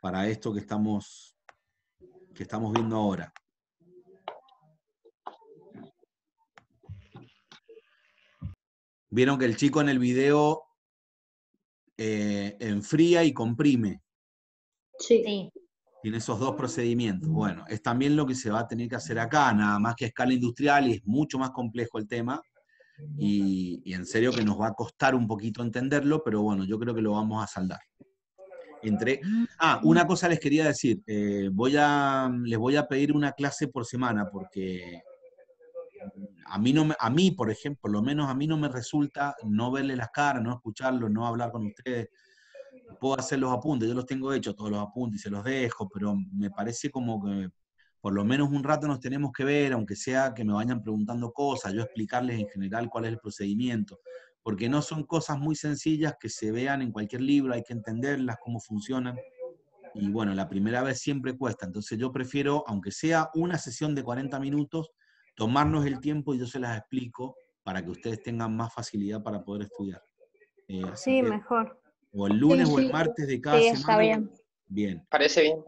para esto que estamos, que estamos viendo ahora. Vieron que el chico en el video eh, enfría y comprime. Sí. Tiene esos dos procedimientos. Bueno, es también lo que se va a tener que hacer acá, nada más que a escala industrial y es mucho más complejo el tema. Y, en serio que nos va a costar un poquito entenderlo, pero bueno, yo creo que lo vamos a saldar. Entre... Ah, una cosa les quería decir. Eh, voy a, les voy a pedir una clase por semana porque a mí, no a mí, por ejemplo, por lo menos a mí no me resulta no verle las caras, no escucharlos, no hablar con ustedes. Puedo hacer los apuntes, yo los tengo hechos, todos los apuntes y se los dejo, pero me parece como que por lo menos un rato nos tenemos que ver, aunque sea que me vayan preguntando cosas, yo explicarles en general cuál es el procedimiento, porque no son cosas muy sencillas que se vean en cualquier libro, hay que entenderlas, cómo funcionan. Y bueno, la primera vez siempre cuesta, entonces yo prefiero, aunque sea una sesión de 40 minutos, tomarnos el tiempo y yo se las explico para que ustedes tengan más facilidad para poder estudiar. Eh, sí, mejor. O el lunes o el martes de cada semana. Está bien. Bien. Parece bien.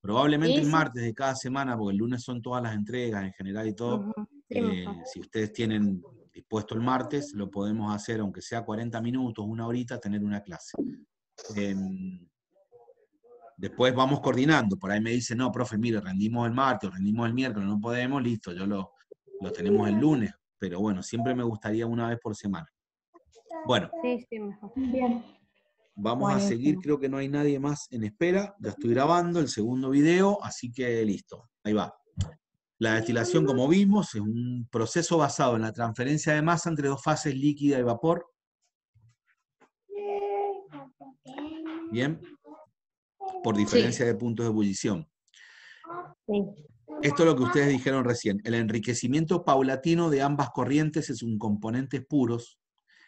Probablemente el martes de cada semana, porque el lunes son todas las entregas en general y todo. Eh, si ustedes tienen dispuesto el martes, lo podemos hacer, aunque sea 40 minutos, una horita, tener una clase. Em, después vamos coordinando. Por ahí me dicen, no, profe, mire, rendimos el martes, rendimos el miércoles, no podemos, listo, yo lo, lo tenemos el lunes, pero bueno, siempre me gustaría una vez por semana. Bueno. Sí, sí, mejor. Bien. Vamos a seguir, creo que no hay nadie más en espera. Ya estoy grabando el segundo video, así que listo. Ahí va. La destilación, como vimos, es un proceso basado en la transferencia de masa entre dos fases líquida y vapor. Bien. Por diferencia de puntos de ebullición. Sí. Esto es lo que ustedes dijeron recién. El enriquecimiento paulatino de ambas corrientes es un componentes puros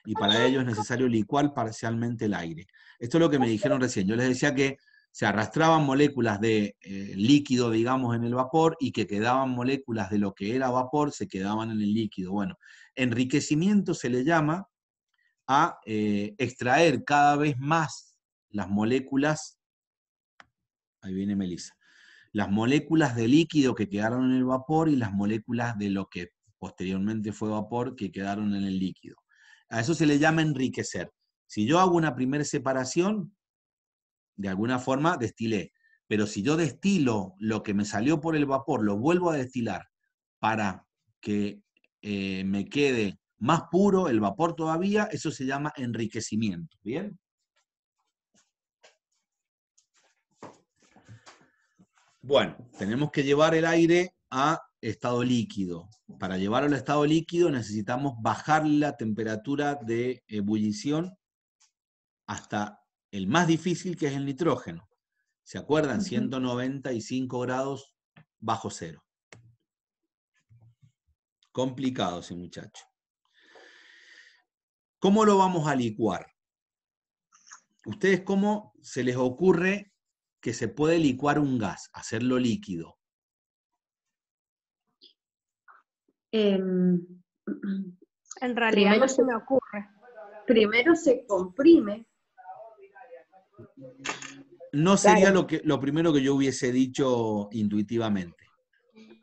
y para ello es necesario licuar parcialmente el aire. Esto es lo que me dijeron recién. Yo les decía que se arrastraban moléculas de eh, líquido, digamos, en el vapor y que quedaban moléculas de lo que era vapor, se quedaban en el líquido. Bueno, enriquecimiento se le llama a eh, extraer cada vez más las moléculas, ahí viene Melissa, las moléculas de líquido que quedaron en el vapor y las moléculas de lo que posteriormente fue vapor que quedaron en el líquido. A eso se le llama enriquecer. Si yo hago una primera separación, de alguna forma destilé. Pero si yo destilo lo que me salió por el vapor, lo vuelvo a destilar para que eh, me quede más puro el vapor todavía, eso se llama enriquecimiento. ¿Bien? Bueno, tenemos que llevar el aire a estado líquido. Para llevarlo al estado líquido necesitamos bajar la temperatura de ebullición hasta el más difícil que es el nitrógeno. ¿Se acuerdan? 195 grados bajo cero. Complicado ese muchacho. ¿Cómo lo vamos a licuar? ¿Ustedes cómo se les ocurre que se puede licuar un gas, hacerlo líquido? Em, en realidad no se me ocurre. Primero se comprime. No sería lo, que, lo primero que yo hubiese dicho intuitivamente.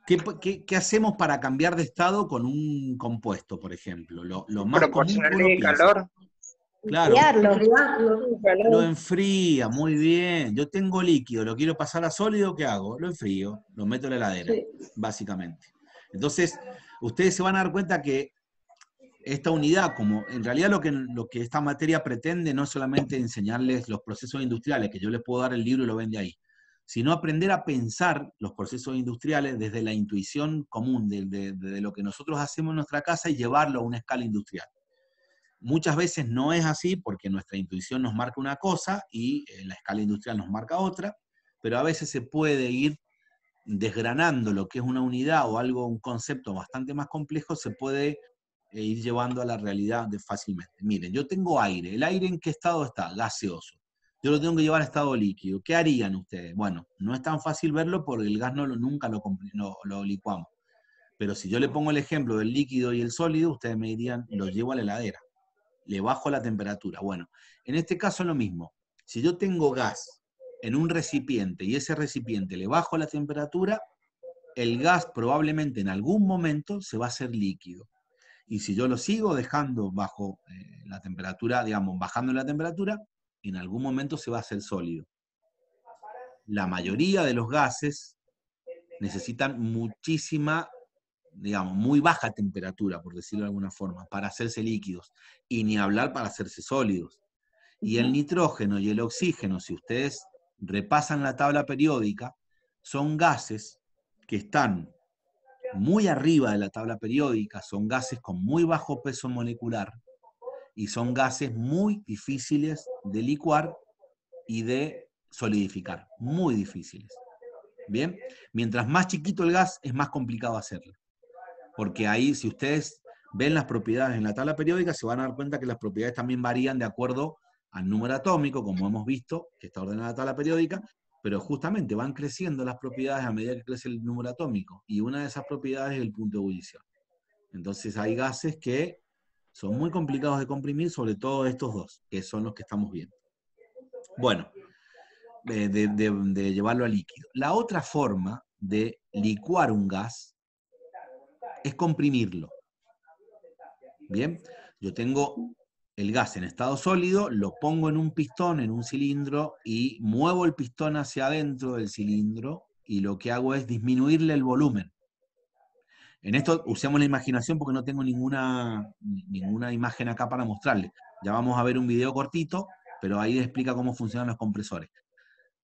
¿Qué, hacemos para cambiar de estado con un compuesto, por ejemplo? Lo, lo más común calor. Claro. Lo enfría, muy bien. Yo tengo líquido, lo quiero pasar a sólido, ¿qué hago? Lo enfrío, lo meto en la heladera, básicamente. Entonces, ustedes se van a dar cuenta que esta unidad, como en realidad lo que, lo que esta materia pretende no es solamente enseñarles los procesos industriales, que yo les puedo dar el libro y lo ven de ahí, sino aprender a pensar los procesos industriales desde la intuición común de lo que nosotros hacemos en nuestra casa y llevarlo a una escala industrial. Muchas veces no es así porque nuestra intuición nos marca una cosa y eh, la escala industrial nos marca otra, pero a veces se puede ir desgranando lo que es una unidad o algo, un concepto bastante más complejo, se puede eh, ir llevando a la realidad de fácilmente. Miren, yo tengo aire. ¿El aire en qué estado está? Gaseoso. Yo lo tengo que llevar a estado líquido. ¿Qué harían ustedes? Bueno, no es tan fácil verlo porque el gas no lo, nunca lo, lo, lo licuamos. Pero si yo le pongo el ejemplo del líquido y el sólido, ustedes me dirían, lo llevo a la heladera le bajo la temperatura. Bueno, en este caso es lo mismo. Si yo tengo gas en un recipiente y ese recipiente le bajo la temperatura, el gas probablemente en algún momento se va a hacer líquido. Y si yo lo sigo dejando bajo eh, la temperatura, digamos, bajando la temperatura, en algún momento se va a hacer sólido. La mayoría de los gases necesitan muchísima, digamos, muy baja temperatura, por decirlo de alguna forma, para hacerse líquidos. Y ni hablar para hacerse sólidos. Y el nitrógeno y el oxígeno, si ustedes repasan la tabla periódica, son gases que están muy arriba de la tabla periódica, son gases con muy bajo peso molecular y son gases muy difíciles de licuar y de solidificar, muy difíciles. Bien, mientras más chiquito el gas es más complicado hacerlo, porque ahí si ustedes ven las propiedades en la tabla periódica se van a dar cuenta que las propiedades también varían de acuerdo al número atómico, como hemos visto, que está ordenada la tabla periódica, pero justamente van creciendo las propiedades a medida que crece el número atómico, y una de esas propiedades es el punto de ebullición. Entonces hay gases que son muy complicados de comprimir, sobre todo estos dos, que son los que estamos viendo. Bueno, de, de llevarlo a líquido. La otra forma de licuar un gas es comprimirlo. Bien, yo tengo el gas en estado sólido, lo pongo en un pistón, en un cilindro, y muevo el pistón hacia adentro del cilindro, y lo que hago es disminuirle el volumen. En esto usamos la imaginación porque no tengo ninguna, ninguna imagen acá para mostrarle. Ya vamos a ver un video cortito, pero ahí explica cómo funcionan los compresores.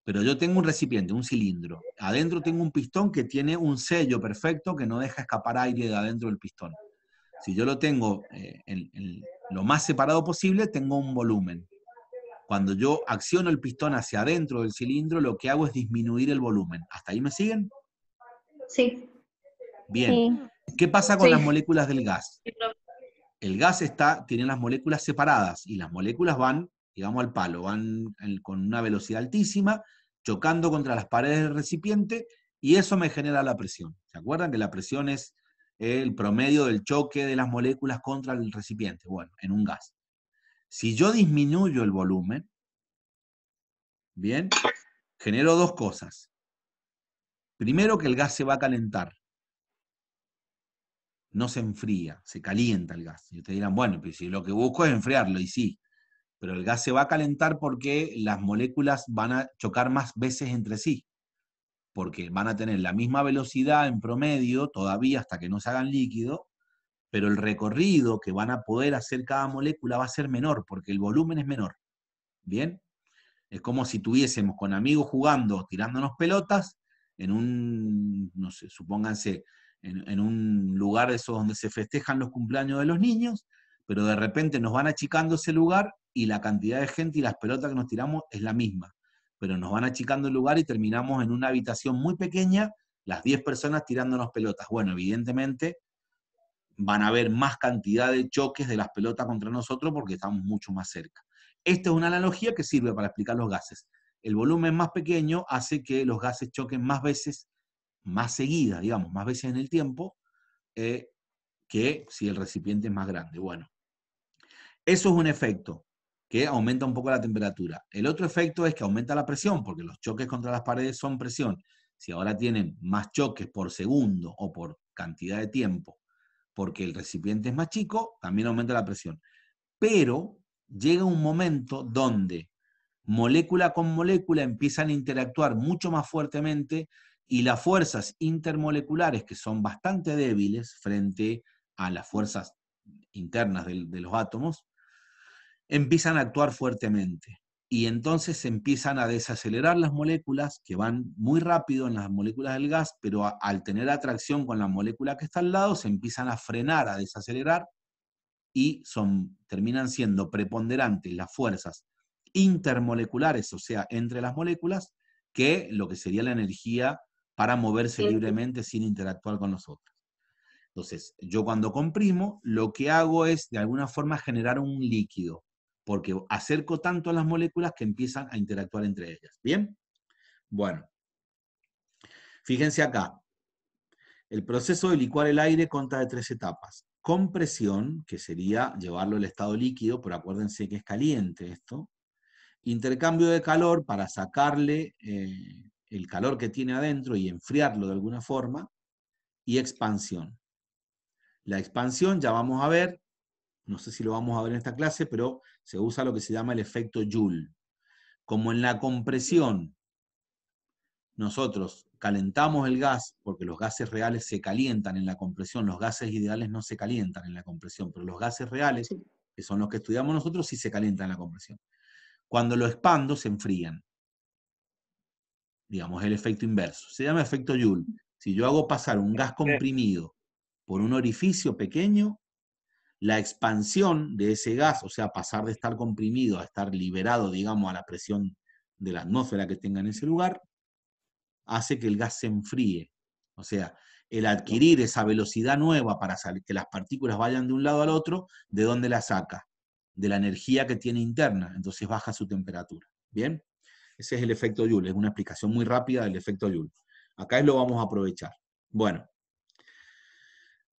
Pero yo tengo un recipiente, un cilindro. Adentro tengo un pistón que tiene un sello perfecto que no deja escapar aire de adentro del pistón. Si yo lo tengo eh, en, lo más separado posible, tengo un volumen. Cuando yo acciono el pistón hacia adentro del cilindro, lo que hago es disminuir el volumen. ¿Hasta ahí me siguen? Sí. Bien. ¿Qué pasa con las moléculas del gas? El gas está, tiene las moléculas separadas y las moléculas van, digamos, al palo, van con una velocidad altísima, chocando contra las paredes del recipiente y eso me genera la presión. ¿Se acuerdan que la presión es el promedio del choque de las moléculas contra el recipiente, bueno, en un gas. Si yo disminuyo el volumen, bien, genero dos cosas. Primero que el gas se va a calentar. No se enfría, se calienta el gas. Y ustedes dirán, bueno, pues si lo que busco es enfriarlo, y sí, pero el gas se va a calentar porque las moléculas van a chocar más veces entre sí porque van a tener la misma velocidad en promedio todavía hasta que no se hagan líquido, pero el recorrido que van a poder hacer cada molécula va a ser menor, porque el volumen es menor. ¿Bien? Es como si tuviésemos con amigos jugando, tirándonos pelotas, en un, no sé, supónganse, en, un lugar eso donde se festejan los cumpleaños de los niños, pero de repente nos van achicando ese lugar y la cantidad de gente y las pelotas que nos tiramos es la misma pero nos van achicando el lugar y terminamos en una habitación muy pequeña, las 10 personas tirándonos pelotas. Bueno, evidentemente van a haber más cantidad de choques de las pelotas contra nosotros porque estamos mucho más cerca. Esta es una analogía que sirve para explicar los gases. El volumen más pequeño hace que los gases choquen más veces, más seguidas, digamos, más veces en el tiempo, eh, que si el recipiente es más grande. Bueno, eso es un efecto que aumenta un poco la temperatura. El otro efecto es que aumenta la presión, porque los choques contra las paredes son presión. Si ahora tienen más choques por segundo o por cantidad de tiempo, porque el recipiente es más chico, también aumenta la presión. Pero llega un momento donde molécula con molécula empiezan a interactuar mucho más fuertemente y las fuerzas intermoleculares, que son bastante débiles frente a las fuerzas internas de, de los átomos, empiezan a actuar fuertemente. Y entonces empiezan a desacelerar las moléculas, que van muy rápido en las moléculas del gas, pero al tener atracción con la molécula que está al lado, se empiezan a frenar, a desacelerar, y son, terminan siendo preponderantes las fuerzas intermoleculares, o sea, entre las moléculas, que lo que sería la energía para moverse libremente sin interactuar con nosotros. Entonces, yo cuando comprimo, lo que hago es de alguna forma generar un líquido porque acerco tanto a las moléculas que empiezan a interactuar entre ellas. ¿Bien? Bueno, fíjense acá. El proceso de licuar el aire consta de tres etapas. Compresión, que sería llevarlo al estado líquido, pero acuérdense que es caliente esto. Intercambio de calor para sacarle eh, el calor que tiene adentro y enfriarlo de alguna forma. Y expansión. La expansión, ya vamos a ver, no sé si lo vamos a ver en esta clase, pero se usa lo que se llama el efecto Joule. Como en la compresión nosotros calentamos el gas, porque los gases reales se calientan en la compresión, los gases ideales no se calientan en la compresión, pero los gases reales, que son los que estudiamos nosotros, sí se calientan en la compresión. Cuando lo expando, se enfrían. Digamos, el efecto inverso. Se llama efecto Joule. Si yo hago pasar un gas comprimido por un orificio pequeño, la expansión de ese gas, o sea, pasar de estar comprimido a estar liberado, digamos, a la presión de la atmósfera que tenga en ese lugar, hace que el gas se enfríe. O sea, el adquirir esa velocidad nueva para que las partículas vayan de un lado al otro, ¿de dónde la saca? De la energía que tiene interna, entonces baja su temperatura. ¿Bien? Ese es el efecto Joule, es una explicación muy rápida del efecto Joule. Acá lo vamos a aprovechar. Bueno,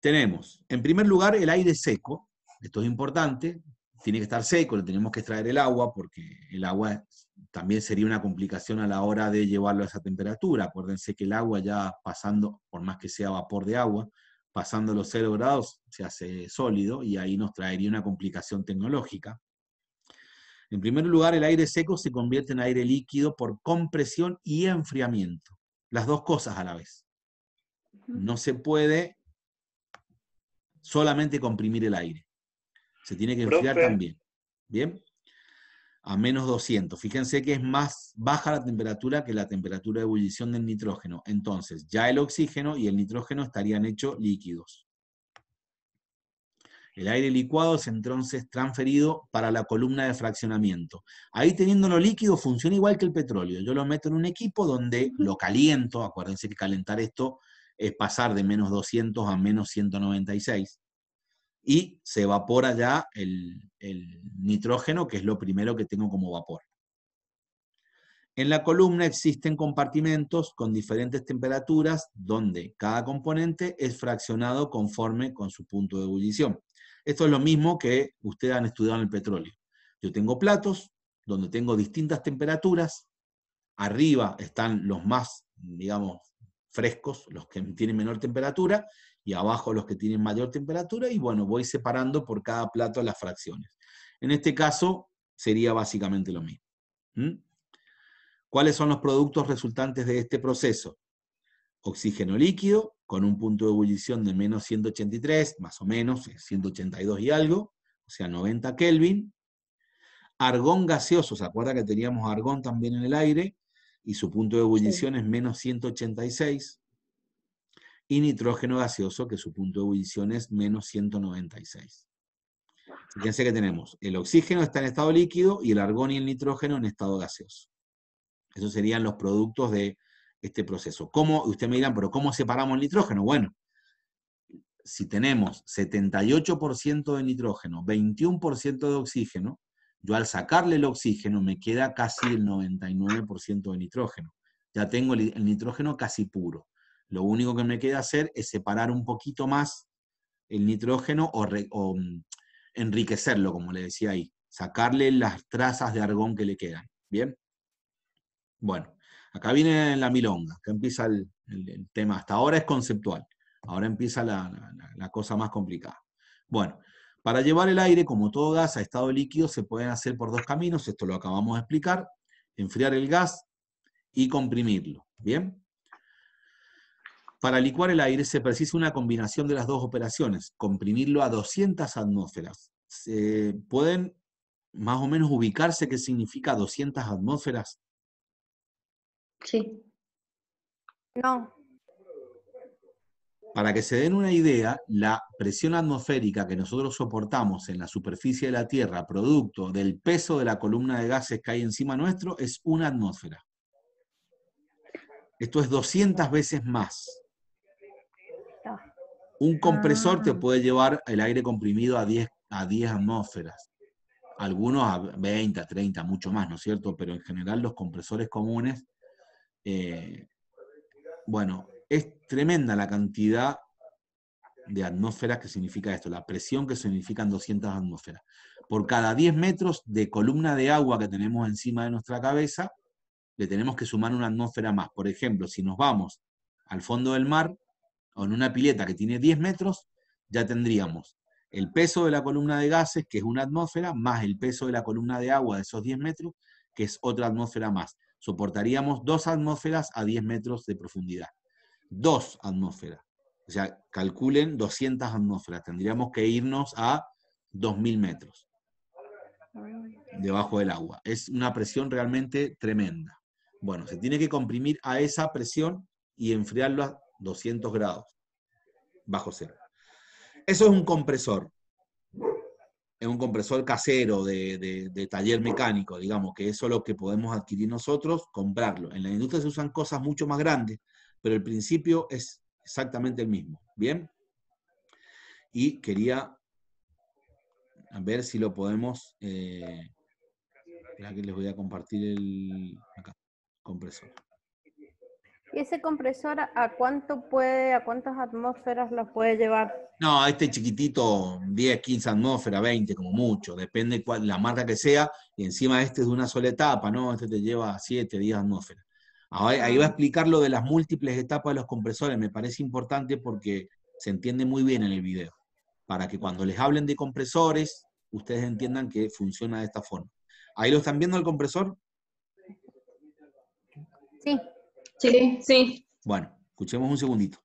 tenemos, en primer lugar, el aire seco. Esto es importante, tiene que estar seco, le tenemos que extraer el agua porque el agua también sería una complicación a la hora de llevarlo a esa temperatura. Acuérdense que el agua ya pasando, por más que sea vapor de agua, pasando los 0 grados se hace sólido y ahí nos traería una complicación tecnológica. En primer lugar, el aire seco se convierte en aire líquido por compresión y enfriamiento. Las dos cosas a la vez. No se puede solamente comprimir el aire. Se tiene que enfriar también. ¿Bien? a menos 200. Fíjense que es más baja la temperatura que la temperatura de ebullición del nitrógeno. Entonces, ya el oxígeno y el nitrógeno estarían hechos líquidos. El aire licuado es entonces transferido para la columna de fraccionamiento. Ahí teniéndolo líquido funciona igual que el petróleo. Yo lo meto en un equipo donde lo caliento, acuérdense que calentar esto es pasar de menos 200 a menos 196 y se evapora ya el, nitrógeno, que es lo primero que tengo como vapor. En la columna existen compartimentos con diferentes temperaturas donde cada componente es fraccionado conforme con su punto de ebullición. Esto es lo mismo que ustedes han estudiado en el petróleo. Yo tengo platos donde tengo distintas temperaturas. Arriba están los más, digamos, frescos, los que tienen menor temperatura, y abajo los que tienen mayor temperatura, y bueno, voy separando por cada plato las fracciones. En este caso sería básicamente lo mismo. ¿Cuáles son los productos resultantes de este proceso? Oxígeno líquido, con un punto de ebullición de menos 183, más o menos, 182 y algo, o sea, 90 Kelvin. Argón gaseoso, ¿se acuerda que teníamos argón también en el aire? Y su punto de ebullición es menos 186 y nitrógeno gaseoso, que su punto de ebullición es menos 196. Fíjense que tenemos el oxígeno está en estado líquido y el argón y el nitrógeno en estado gaseoso. Esos serían los productos de este proceso. ¿Cómo, usted me dirán, pero ¿cómo separamos el nitrógeno? Bueno, si tenemos 78% de nitrógeno, 21% de oxígeno, yo al sacarle el oxígeno me queda casi el 99% de nitrógeno. Ya tengo el nitrógeno casi puro. Lo único que me queda hacer es separar un poquito más el nitrógeno o, mm, enriquecerlo, como le decía ahí, sacarle las trazas de argón que le quedan. ¿Bien? Bueno, acá viene la milonga, acá empieza el, tema. Hasta ahora es conceptual, ahora empieza la, la cosa más complicada. Bueno, para llevar el aire, como todo gas, a estado líquido, se pueden hacer por dos caminos, esto lo acabamos de explicar, enfriar el gas y comprimirlo. ¿Bien? Para licuar el aire se precisa una combinación de las dos operaciones, comprimirlo a 200 atmósferas. ¿Pueden más o menos ubicarse qué significa 200 atmósferas? Sí. No. Para que se den una idea, la presión atmosférica que nosotros soportamos en la superficie de la Tierra, producto del peso de la columna de gases que hay encima nuestro, es una atmósfera. Esto es 200 veces más. Un compresor te ah. puede llevar el aire comprimido a 10, a 10 atmósferas, algunos a 20, a 30, mucho más, ¿no es cierto? Pero en general los compresores comunes, eh, bueno, es tremenda la cantidad de atmósferas que significa esto, la presión que significan 200 atmósferas. por cada 10 metros de columna de agua que tenemos encima de nuestra cabeza, le tenemos que sumar una atmósfera más. Por ejemplo, si nos vamos al fondo del mar o en una pileta que tiene 10 metros, ya tendríamos el peso de la columna de gases, que es una atmósfera, más el peso de la columna de agua de esos 10 metros, que es otra atmósfera más. Soportaríamos dos atmósferas a 10 metros de profundidad. Dos atmósferas. O sea, calculen 200 atmósferas. Tendríamos que irnos a 2.000 metros debajo del agua. Es una presión realmente tremenda. Bueno, se tiene que comprimir a esa presión y enfriarlo a 200 grados bajo cero. Eso es un compresor. Es un compresor casero de, taller mecánico, digamos, que eso es lo que podemos adquirir nosotros, comprarlo. En la industria se usan cosas mucho más grandes, pero el principio es exactamente el mismo. ¿Bien? Y quería ver si lo podemos... Eh, aquí les voy a compartir el compresor. ¿Y ese compresor a cuánto puede, a cuántas atmósferas lo puede llevar? No, este chiquitito, 10, 15 atmósferas, 20 como mucho, depende cuál, la marca que sea, y encima este es de una sola etapa, ¿no? Este te lleva 7, 10 atmósferas. Ahora, ahí va a explicar lo de las múltiples etapas de los compresores, me parece importante porque se entiende muy bien en el video, para que cuando les hablen de compresores, ustedes entiendan que funciona de esta forma. ¿Ahí lo están viendo el compresor? Sí. Sí, sí. Bueno, escuchemos un segundito.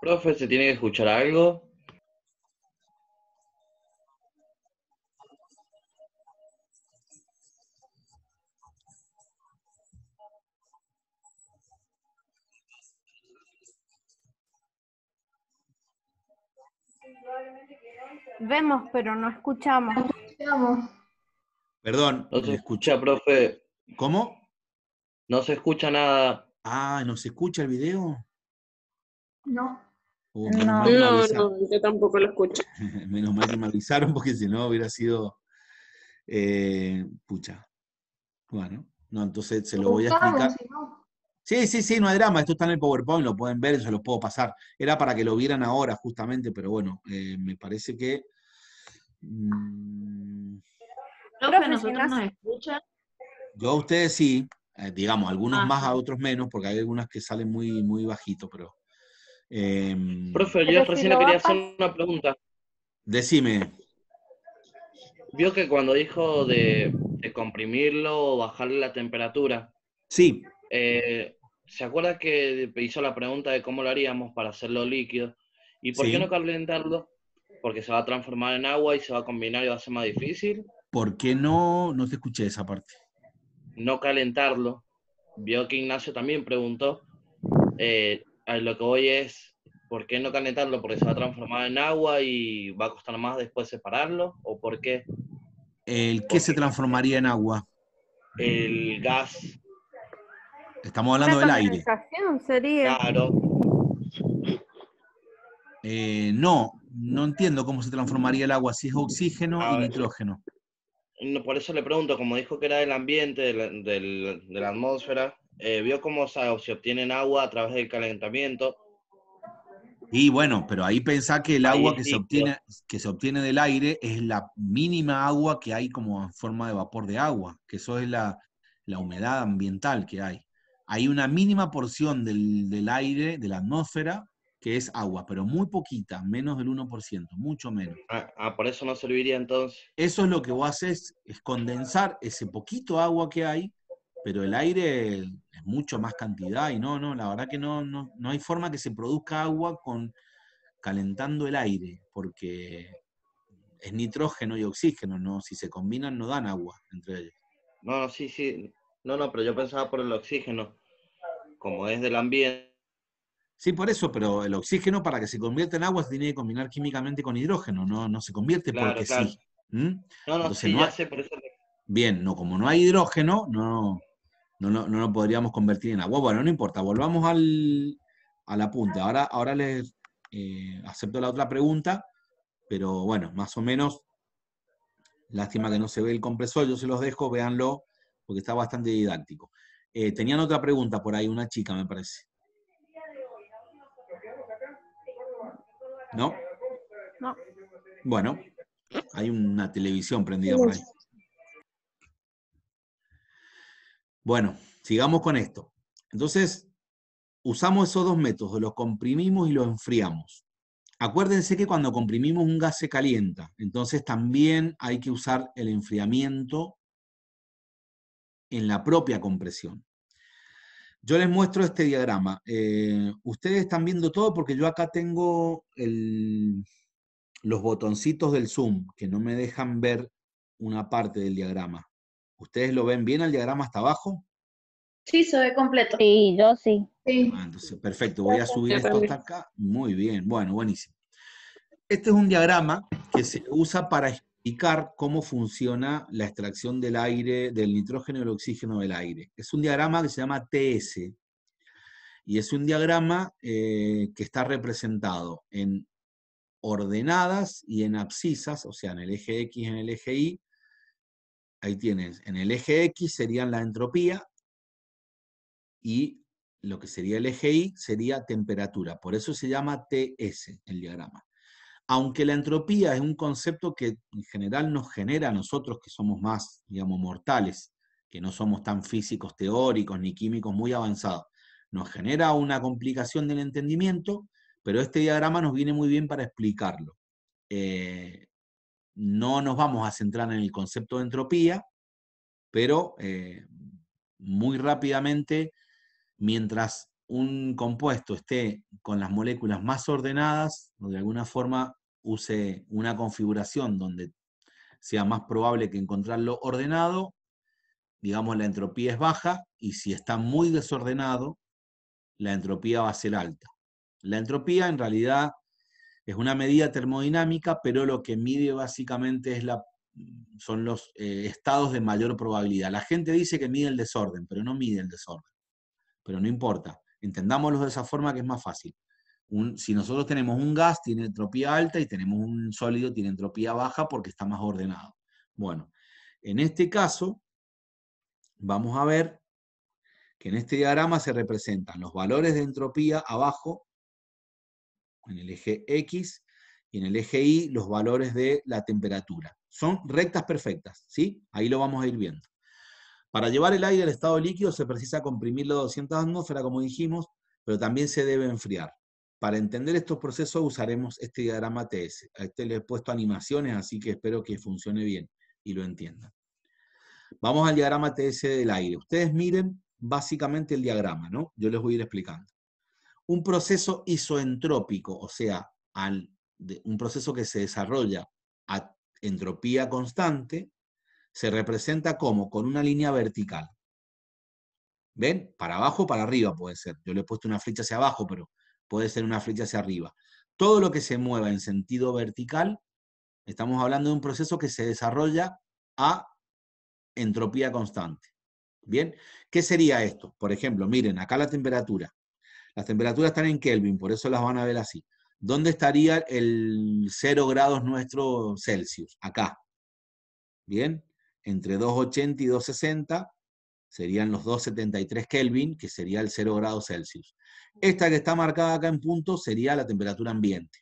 Profe, ¿se tiene que escuchar algo? Vemos, pero no escuchamos. Perdón. No se escucha, profe. ¿Cómo? No se escucha nada. Ah, ¿no se escucha el video? No. Uh, no, no, yo tampoco lo escucho. menos mal que me avisaron porque si no hubiera sido... Eh, pucha. Bueno, no, entonces se lo voy a explicar. Sí, sí, sí, no hay drama, esto está en el PowerPoint, lo pueden ver, se lo puedo pasar. Era para que lo vieran ahora, justamente, pero bueno, eh, me parece que... Mm, Profe, ¿nosotros nos escuchan? Yo a ustedes sí, eh, digamos, algunos ah, más, a otros menos, porque hay algunas que salen muy, muy bajito, pero... Em, Profe, yo recién le quería hacer una pregunta. Decime. Vio que cuando dijo de, de comprimirlo o bajarle la temperatura. Sí. Eh, ¿Se acuerda que hizo la pregunta de cómo lo haríamos para hacerlo líquido? ¿Y por qué no calentarlo? Porque se va a transformar en agua y se va a combinar y va a ser más difícil. ¿Por qué no? No te escuché esa parte. No calentarlo. Vio que Ignacio también preguntó. Eh, lo que voy es, ¿por qué no calentarlo? ¿Porque se va a transformar en agua y va a costar más después separarlo? ¿O por qué? ¿El qué se transformaría en agua? El gas Estamos hablando del aire. sería. Claro. Eh, no, no entiendo cómo se transformaría el agua si es oxígeno y nitrógeno. por eso le pregunto, como dijo que era del ambiente, de la, atmósfera, eh, ¿vio cómo se, se obtiene agua a través del calentamiento? Y bueno, pero ahí pensá que el agua que se, obtiene, que se obtiene del aire es la mínima agua que hay como en forma de vapor de agua, que eso es la humedad ambiental que hay hay una mínima porción del, aire, de la atmósfera, que es agua, pero muy poquita, menos del 1%, mucho menos. Ah, ah, por eso no serviría entonces. Eso es lo que vos haces, es condensar ese poquito agua que hay, pero el aire es mucho más cantidad y no, no, la verdad que no, no, no hay forma que se produzca agua con calentando el aire, porque es nitrógeno y oxígeno, ¿no? Si se combinan no dan agua entre ellos. No, sí, sí. No, no, pero yo pensaba por el oxígeno como es del ambiente. Sí, por eso, pero el oxígeno para que se convierta en agua se tiene que combinar químicamente con hidrógeno, no, no se convierte porque sí. No, no, sí, ya sé, por eso. Bien, no, como no hay hidrógeno, no, no, no, no lo podríamos convertir en agua. Bueno, no importa, volvamos al, a la punta. Ahora, ahora les eh, acepto la otra pregunta, pero bueno, más o menos, lástima que no se ve el compresor, yo se los dejo, véanlo, porque está bastante didáctico. Eh, tenían otra pregunta por ahí, una chica me parece. ¿No? No. Bueno, hay una televisión prendida por ahí. Bueno, sigamos con esto. Entonces, usamos esos dos métodos, lo comprimimos y lo enfriamos. Acuérdense que cuando comprimimos un gas se calienta, entonces también hay que usar el enfriamiento en la propia compresión. Yo les muestro este diagrama. Eh, ustedes están viendo todo porque yo acá tengo los botoncitos del zoom que no me dejan ver una parte del diagrama. ¿Ustedes lo ven bien el diagrama hasta abajo? Sí, se ve completo. Sí, yo sí. Ah, entonces, perfecto, voy a subir esto hasta acá. Muy bien, bueno, buenísimo. Este es un diagrama que se usa para explicar cómo funciona la extracción del aire, del nitrógeno y el oxígeno del aire. Es un diagrama que se llama TS. Y es un diagrama eh, que está representado en ordenadas y en abscisas, o sea, en el eje X y en el eje Y. Ahí tienes, en el eje X serían la entropía, y lo que sería el eje Y sería temperatura. Por eso se llama TS el diagrama. Aunque la entropía es un concepto que en general nos genera a nosotros que somos más, digamos, mortales, que no somos tan físicos teóricos ni químicos muy avanzados, nos genera una complicación del entendimiento, pero este diagrama nos viene muy bien para explicarlo. Eh, no nos vamos a centrar en el concepto de entropía, pero eh, muy rápidamente mientras un compuesto esté con las moléculas más ordenadas, o de alguna forma use una configuración donde sea más probable que encontrarlo ordenado, digamos la entropía es baja, y si está muy desordenado, la entropía va a ser alta. La entropía en realidad es una medida termodinámica, pero lo que mide básicamente es la, son los eh, estados de mayor probabilidad. La gente dice que mide el desorden, pero no mide el desorden pero no importa. Entendámoslo de esa forma que es más fácil. si nosotros tenemos un gas, tiene entropía alta, y tenemos un sólido, tiene entropía baja porque está más ordenado. Bueno, en este caso, vamos a ver que en este diagrama se representan los valores de entropía abajo, en el eje X, y en el eje Y los valores de la temperatura. Son rectas perfectas, ¿sí? Ahí lo vamos a ir viendo. Para llevar el aire al estado líquido se precisa comprimirlo a 200 atmósferas, como dijimos, pero también se debe enfriar. Para entender estos procesos usaremos este diagrama TS. A este le he puesto animaciones, así que espero que funcione bien y lo entiendan. Vamos al diagrama TS del aire. Ustedes miren básicamente el diagrama, ¿no? Yo les voy a ir explicando. Un proceso isoentrópico, o sea, un proceso que se desarrolla a entropía constante, se representa como con una línea vertical. ¿Ven? Para abajo o para arriba puede ser. Yo le he puesto una flecha hacia abajo, pero puede ser una flecha hacia arriba. Todo lo que se mueva en sentido vertical, estamos hablando de un proceso que se desarrolla a entropía constante. ¿Bien? ¿Qué sería esto? Por ejemplo, miren, acá la temperatura. Las temperaturas están en Kelvin, por eso las van a ver así. ¿Dónde estaría el 0 grados nuestro Celsius? Acá. ¿Bien? Entre 280 y 260 serían los 273 Kelvin, que sería el 0 grados Celsius. Esta que está marcada acá en punto sería la temperatura ambiente,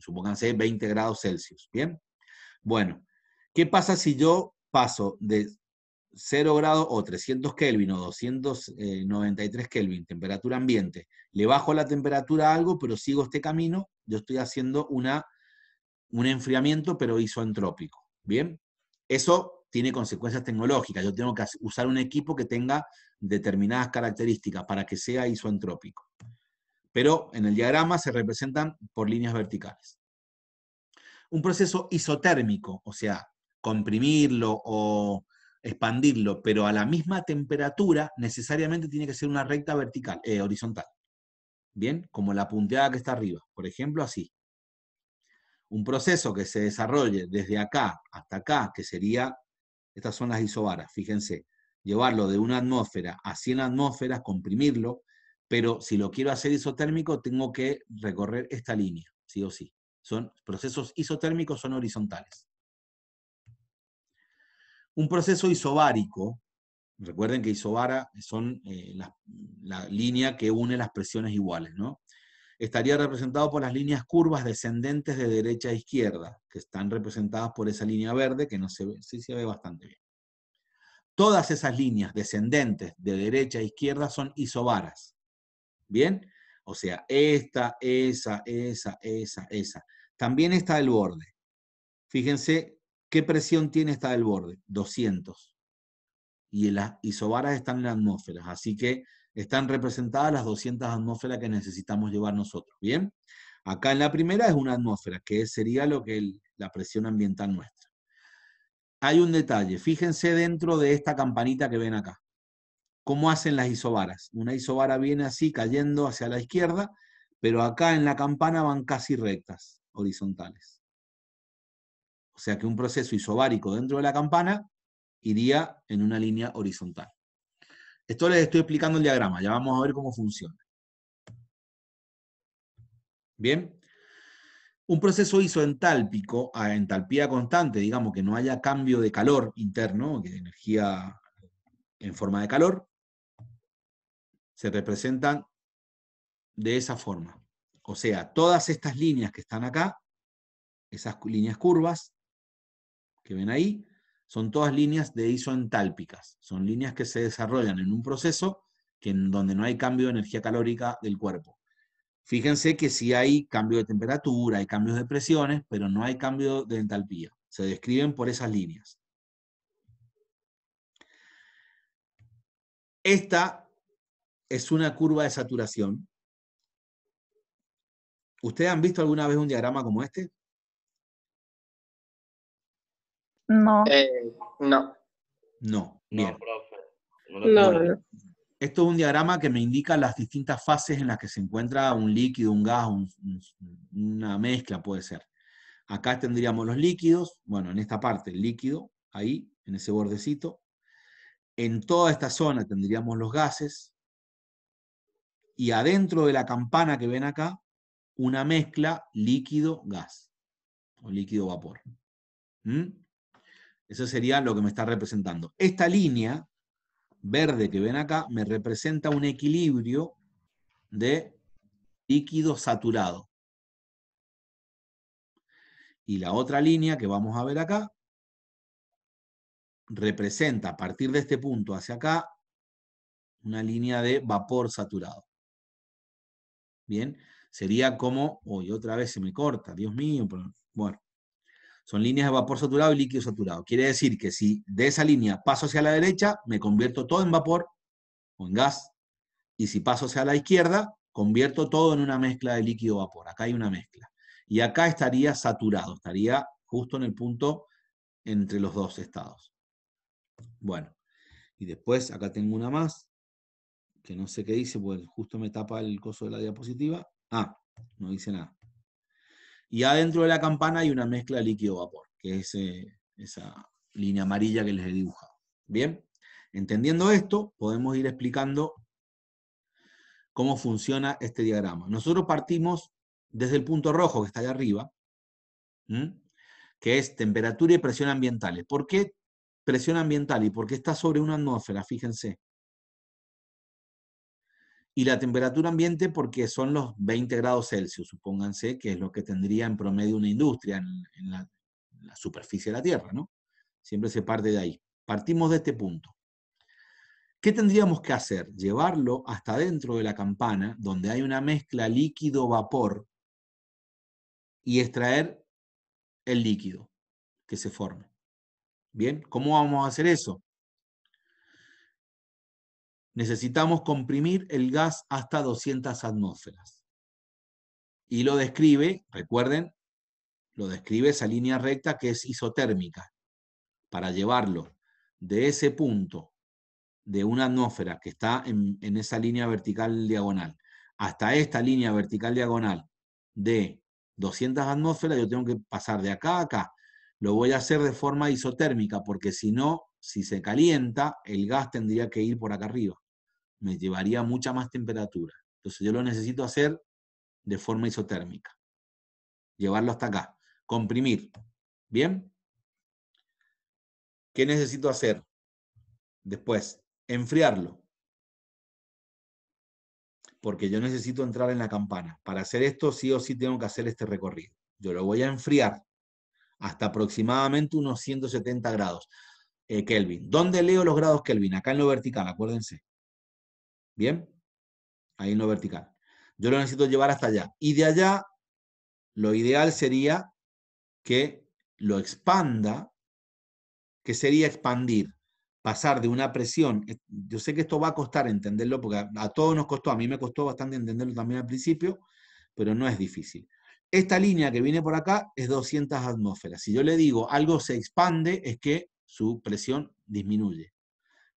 supónganse 20 grados Celsius, ¿bien? Bueno, ¿qué pasa si yo paso de 0 grados o 300 Kelvin o 293 Kelvin, temperatura ambiente, le bajo la temperatura a algo, pero sigo este camino, yo estoy haciendo una, un enfriamiento, pero isoentrópico, ¿bien? Eso tiene consecuencias tecnológicas. Yo tengo que usar un equipo que tenga determinadas características para que sea isoentrópico. Pero en el diagrama se representan por líneas verticales. Un proceso isotérmico, o sea, comprimirlo o expandirlo, pero a la misma temperatura, necesariamente tiene que ser una recta vertical, eh, horizontal. Bien, como la punteada que está arriba. Por ejemplo, así. Un proceso que se desarrolle desde acá hasta acá, que sería estas son las isobaras, fíjense. llevarlo de una atmósfera a 100 atmósferas, comprimirlo, pero si lo quiero hacer isotérmico, tengo que recorrer esta línea, sí o sí. Son procesos isotérmicos, son horizontales. Un proceso isobárico, recuerden que isobara son eh, la, la, línea que une las presiones iguales, ¿no? Estaría representado por las líneas curvas descendentes de derecha a izquierda, que están representadas por esa línea verde, que no se ve, sí se ve bastante bien. Todas esas líneas descendentes de derecha a izquierda son isobaras. ¿Bien? O sea, esta, esa, esa, esa, esa. También está el borde. Fíjense qué presión tiene esta del borde, 200. Y las isobaras están en atmósferas, así que están representadas las 200 atmósferas que necesitamos llevar nosotros. ¿Bien? Acá en la primera es una atmósfera, que sería lo que la presión ambiental nuestra. Hay un detalle, fíjense dentro de esta campanita que ven acá. ¿Cómo hacen las isobaras? Una isobara viene así, cayendo hacia la izquierda, pero acá en la campana van casi rectas, horizontales. O sea que un proceso isobárico dentro de la campana iría en una línea horizontal. Esto les estoy explicando el diagrama, ya vamos a ver cómo funciona. Bien. Un proceso isoentálpico a entalpía constante, digamos que no haya cambio de calor interno, de energía en forma de calor, se representan de esa forma. O sea, todas estas líneas que están acá, esas líneas curvas que ven ahí, son todas líneas de isoentálpicas. Son líneas que se desarrollan en un proceso que en donde no hay cambio de energía calórica del cuerpo. Fíjense que sí hay cambio de temperatura, hay cambios de presiones, pero no hay cambio de entalpía. Se describen por esas líneas. Esta es una curva de saturación. ¿Ustedes han visto alguna vez un diagrama como este? No. Eh, no. No. Bien. No, profe. No. Esto es un diagrama que me indica las distintas fases en las que se encuentra un líquido, un gas, un- un- una mezcla puede ser. Acá tendríamos los líquidos, bueno, en esta parte el líquido, ahí, en ese bordecito. En toda esta zona tendríamos los gases. Y adentro de la campana que ven acá, una mezcla líquido-gas, o líquido-vapor. ¿Mm? Eso sería lo que me está representando. Esta línea verde que ven acá me representa un equilibrio de líquido saturado. Y la otra línea que vamos a ver acá representa a partir de este punto hacia acá una línea de vapor saturado. Bien, sería como, hoy otra vez se me corta, Dios mío, bueno, son líneas de vapor saturado y líquido saturado. Quiere decir que si de esa línea paso hacia la derecha, me convierto todo en vapor o en gas. Y si paso hacia la izquierda, convierto todo en una mezcla de líquido-vapor. Acá hay una mezcla. Y acá estaría saturado, estaría justo en el punto entre los dos estados. Bueno, y después acá tengo una más, que no sé qué dice, pues justo me tapa el coso de la diapositiva. Ah, no dice nada. Y adentro de la campana hay una mezcla líquido-vapor, que es eh, esa línea amarilla que les he dibujado. Bien, entendiendo esto, podemos ir explicando cómo funciona este diagrama. Nosotros partimos desde el punto rojo que está allá arriba, que es temperatura y presión ambientales. ¿Por qué presión ambiental? Y porque está sobre una atmósfera, fíjense. Y la temperatura ambiente porque son los 20 grados Celsius, supónganse, que es lo que tendría en promedio una industria en, la, la superficie de la Tierra, ¿no? Siempre se parte de ahí. Partimos de este punto. ¿Qué tendríamos que hacer? Llevarlo hasta dentro de la campana, donde hay una mezcla líquido-vapor, y extraer el líquido que se forme. Bien, ¿cómo vamos a hacer eso? Necesitamos comprimir el gas hasta 200 atmósferas. Y lo describe, recuerden, lo describe esa línea recta que es isotérmica. Para llevarlo de ese punto de una atmósfera que está en, esa línea vertical diagonal hasta esta línea vertical diagonal de 200 atmósferas, yo tengo que pasar de acá a acá. Lo voy a hacer de forma isotérmica, porque si no, si se calienta, el gas tendría que ir por acá arriba. Me llevaría mucha más temperatura. Entonces yo lo necesito hacer de forma isotérmica. Llevarlo hasta acá. Comprimir. ¿Bien? ¿Qué necesito hacer? Después, enfriarlo. Porque yo necesito entrar en la campana. Para hacer esto, sí o sí tengo que hacer este recorrido. Yo lo voy a enfriar hasta aproximadamente unos 170 grados eh, Kelvin. ¿Dónde leo los grados Kelvin? Acá en lo vertical, acuérdense. ¿Bien? Ahí en lo vertical. Yo lo necesito llevar hasta allá. Y de allá, lo ideal sería que lo expanda, que sería expandir, pasar de una presión. Eh, yo sé que esto va a costar entenderlo, porque a, a todos nos costó, a mí me costó bastante entenderlo también al principio, pero no es difícil. Esta línea que viene por acá es 200 atmósferas. Si yo le digo algo se expande, es que su presión disminuye.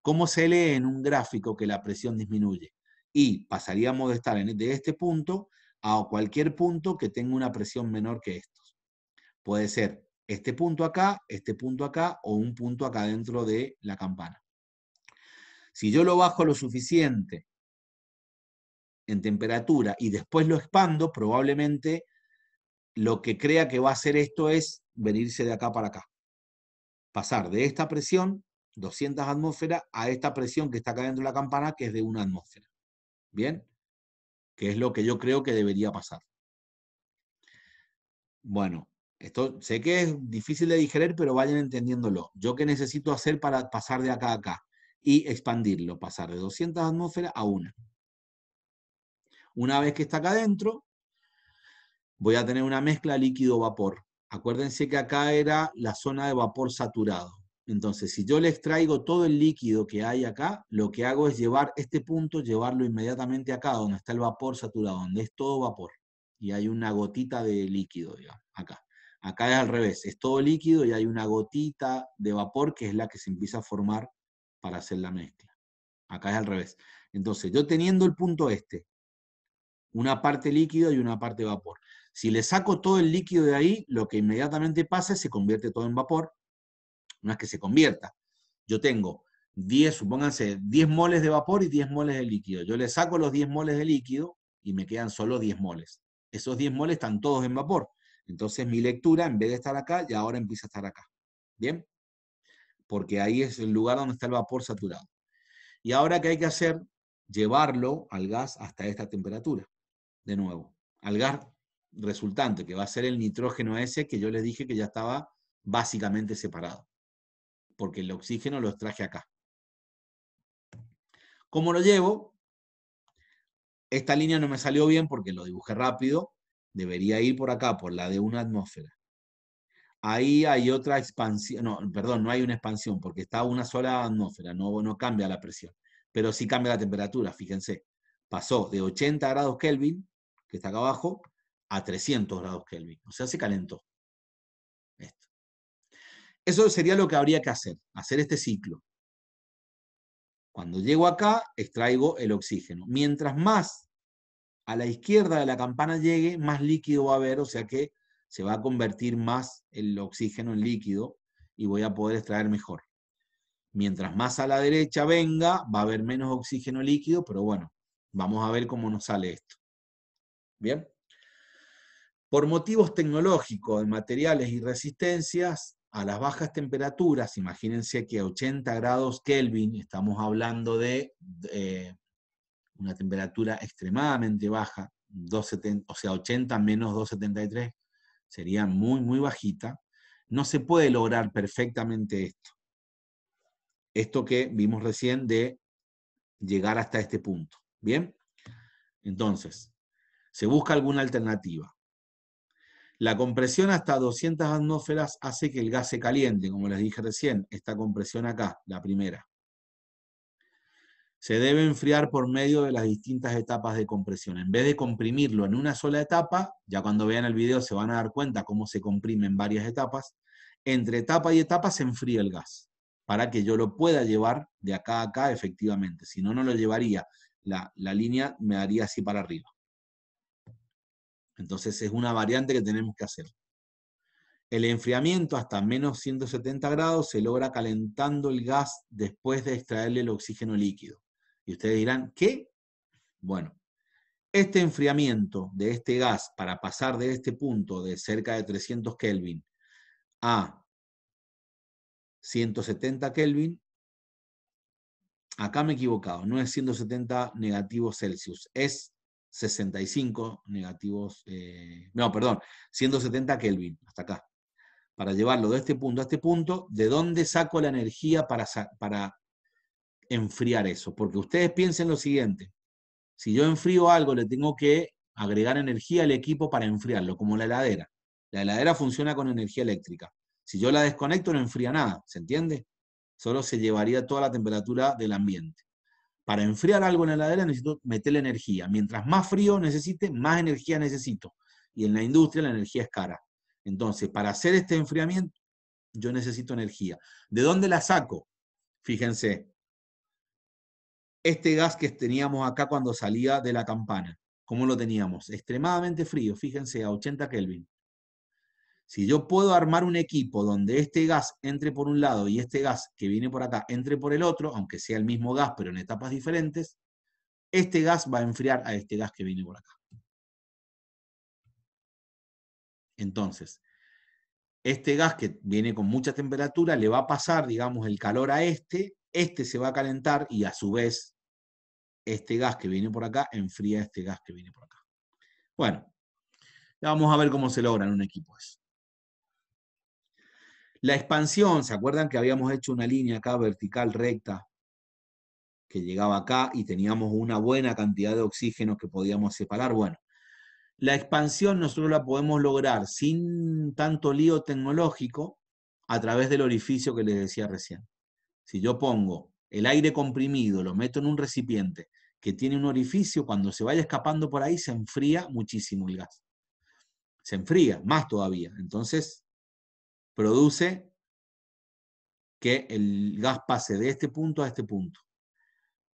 ¿Cómo se lee en un gráfico que la presión disminuye? Y pasaríamos de estar en, de este punto a cualquier punto que tenga una presión menor que estos. Puede ser este punto acá, este punto acá o un punto acá dentro de la campana. Si yo lo bajo lo suficiente en temperatura y después lo expando, probablemente lo que crea que va a hacer esto es venirse de acá para acá. Pasar de esta presión, 200 atmósferas, a esta presión que está cayendo la campana, que es de una atmósfera. ¿Bien? Que es lo que yo creo que debería pasar. Bueno, esto sé que es difícil de digerir, pero vayan entendiéndolo. ¿Yo qué necesito hacer para pasar de acá a acá? Y expandirlo, pasar de 200 atmósferas a una. Una vez que está acá adentro, voy a tener una mezcla líquido-vapor. Acuérdense que acá era la zona de vapor saturado. Entonces, si yo le extraigo todo el líquido que hay acá, lo que hago es llevar este punto, llevarlo inmediatamente acá, donde está el vapor saturado, donde es todo vapor. Y hay una gotita de líquido, digamos, acá. Acá es al revés, es todo líquido y hay una gotita de vapor que es la que se empieza a formar para hacer la mezcla. Acá es al revés. Entonces, yo teniendo el punto este, una parte líquido y una parte vapor. Si le saco todo el líquido de ahí, lo que inmediatamente pasa es que se convierte todo en vapor. No es que se convierta. Yo tengo 10, supónganse, 10 moles de vapor y 10 moles de líquido. Yo le saco los 10 moles de líquido y me quedan solo 10 moles. Esos 10 moles están todos en vapor. Entonces mi lectura, en vez de estar acá, ya ahora empieza a estar acá. ¿Bien? Porque ahí es el lugar donde está el vapor saturado. Y ahora, ¿qué hay que hacer? Llevarlo al gas hasta esta temperatura. De nuevo, al gas resultante, que va a ser el nitrógeno ese que yo les dije que ya estaba básicamente separado, porque el oxígeno lo extraje acá. ¿Cómo lo llevo? Esta línea no me salió bien porque lo dibujé rápido, debería ir por acá, por la de una atmósfera. Ahí hay otra expansión, no, perdón, no hay una expansión porque está una sola atmósfera, no, no cambia la presión, pero sí cambia la temperatura, fíjense. Pasó de 80 grados Kelvin, que está acá abajo, a 300 grados Kelvin. O sea, se calentó. Esto. Eso sería lo que habría que hacer, hacer este ciclo. Cuando llego acá, extraigo el oxígeno. Mientras más a la izquierda de la campana llegue, más líquido va a haber, o sea que se va a convertir más el oxígeno en líquido y voy a poder extraer mejor. Mientras más a la derecha venga, va a haber menos oxígeno líquido, pero bueno, vamos a ver cómo nos sale esto. ¿Bien? Por motivos tecnológicos, de materiales y resistencias, a las bajas temperaturas, imagínense que a 80 grados Kelvin, estamos hablando de una temperatura extremadamente baja, 270, o sea, 80 menos 273 sería muy, muy bajita, no se puede lograr perfectamente esto. Esto que vimos recién de llegar hasta este punto. ¿Bien? Entonces, se busca alguna alternativa. La compresión hasta 200 atmósferas hace que el gas se caliente, como les dije recién, esta compresión acá, la primera. Se debe enfriar por medio de las distintas etapas de compresión. En vez de comprimirlo en una sola etapa, ya cuando vean el video se van a dar cuenta cómo se comprime en varias etapas, entre etapa y etapa se enfría el gas, para que yo lo pueda llevar de acá a acá efectivamente. Si no, no lo llevaría. La, la línea me daría así para arriba. Entonces es una variante que tenemos que hacer. El enfriamiento hasta menos 170 grados se logra calentando el gas después de extraerle el oxígeno líquido. Y ustedes dirán, ¿qué? Bueno, este enfriamiento de este gas para pasar de este punto de cerca de 300 Kelvin a 170 Kelvin, acá me he equivocado, no es 170 negativos Celsius, es 65 negativos, eh, no, perdón, 170 Kelvin, hasta acá. Para llevarlo de este punto a este punto, ¿de dónde saco la energía para, para enfriar eso? Porque ustedes piensen lo siguiente, si yo enfrío algo, le tengo que agregar energía al equipo para enfriarlo, como la heladera. La heladera funciona con energía eléctrica. Si yo la desconecto, no enfría nada, ¿se entiende? Solo se llevaría toda la temperatura del ambiente. Para enfriar algo en la heladera necesito meterle energía. Mientras más frío necesite, más energía necesito. Y en la industria la energía es cara. Entonces, para hacer este enfriamiento, yo necesito energía. ¿De dónde la saco? Fíjense, este gas que teníamos acá cuando salía de la campana, ¿cómo lo teníamos? Extremadamente frío, fíjense, a 80 Kelvin. Si yo puedo armar un equipo donde este gas entre por un lado y este gas que viene por acá entre por el otro, aunque sea el mismo gas pero en etapas diferentes, este gas va a enfriar a este gas que viene por acá. Entonces, este gas que viene con mucha temperatura le va a pasar, digamos, el calor a este, este se va a calentar y a su vez este gas que viene por acá enfría este gas que viene por acá. Bueno, ya vamos a ver cómo se logra en un equipo eso. La expansión, ¿se acuerdan que habíamos hecho una línea acá vertical recta que llegaba acá y teníamos una buena cantidad de oxígeno que podíamos separar? Bueno, la expansión nosotros la podemos lograr sin tanto lío tecnológico a través del orificio que les decía recién. Si yo pongo el aire comprimido, lo meto en un recipiente que tiene un orificio, cuando se vaya escapando por ahí se enfría muchísimo el gas. Se enfría más todavía. Entonces, produce que el gas pase de este punto a este punto.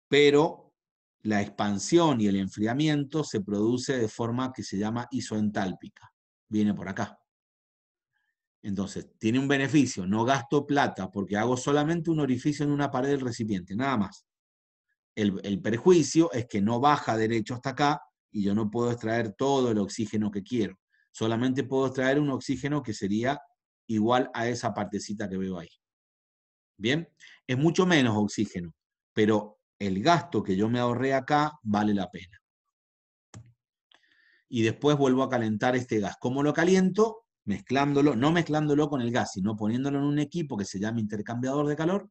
Pero la expansión y el enfriamiento se produce de forma que se llama isoentálpica. Viene por acá. Entonces, tiene un beneficio, no gasto plata porque hago solamente un orificio en una pared del recipiente, nada más. El, el, perjuicio es que no baja derecho hasta acá y yo no puedo extraer todo el oxígeno que quiero. Solamente puedo extraer un oxígeno que sería igual a esa partecita que veo ahí. Bien, es mucho menos oxígeno, pero el gasto que yo me ahorré acá vale la pena. Y después vuelvo a calentar este gas. ¿Cómo lo caliento? Mezclándolo, no mezclándolo con el gas, sino poniéndolo en un equipo que se llama intercambiador de calor,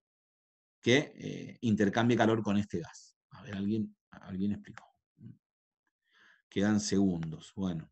que eh, intercambie calor con este gas. A ver, alguien, alguien explicó. Quedan segundos. Bueno.